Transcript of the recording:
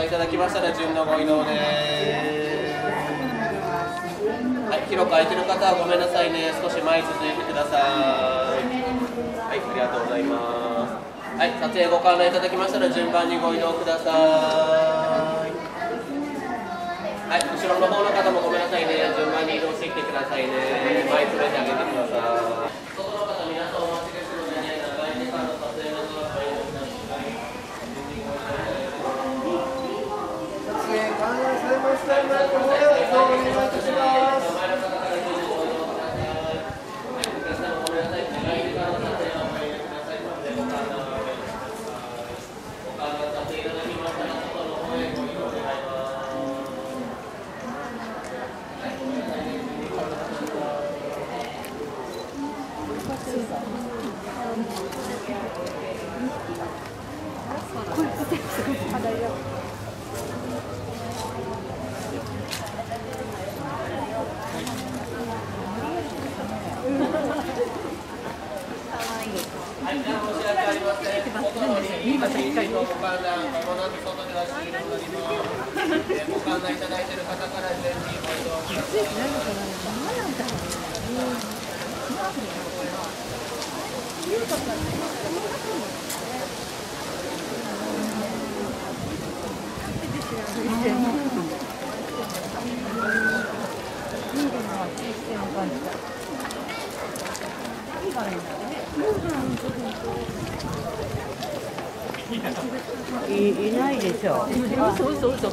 覧いただきましたら順のご移動です。はい、広く空いてる方はごめんなさいね。少し前に続いてください。はい、ありがとうございます。はい、撮影ご観覧いただきましたら順番にご移動ください。はい、後ろの方の方もごめんなさいね。順番に移動してきてくださいね。前連れてあげてください。外の方皆さんお待ちですのでね、長い時間の撮影の時はご遠慮ください。撮影完了されましたので、ここでお願いいたします。前の方からどうぞご移動ください。はい、お客様ごめんなさい。長い時間の撮影はご遠慮ください。撮影ご観覧をお願いします。ご観覧させていただきましたら、外の方へご移動願います。はい、じゃあ申し訳ありません。外のにご観覧、まもなく外では終了になります。えーご観いただいている方から順にご移動ください。いないでしょう。そうそうそう。